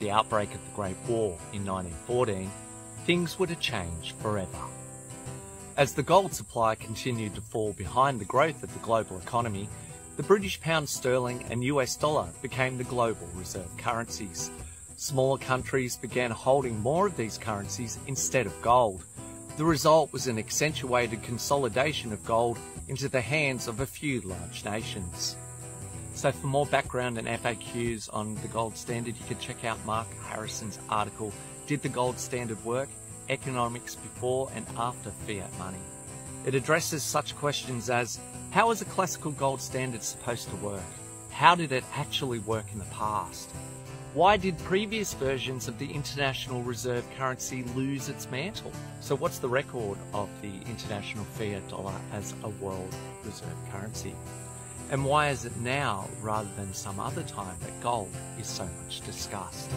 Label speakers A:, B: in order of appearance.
A: the outbreak of the Great War in 1914, things were to change forever. As the gold supply continued to fall behind the growth of the global economy, the British pound sterling and US dollar became the global reserve currencies. Smaller countries began holding more of these currencies instead of gold. The result was an accentuated consolidation of gold into the hands of a few large nations. So for more background and FAQs on the gold standard, you can check out Mark Harrison's article, Did the Gold Standard Work? Economics Before and After Fiat Money. It addresses such questions as, how is a classical gold standard supposed to work? How did it actually work in the past? Why did previous versions of the international reserve currency lose its mantle? So what's the record of the international fiat dollar as a world reserve currency? And why is it now, rather than some other time, that gold is so much discussed?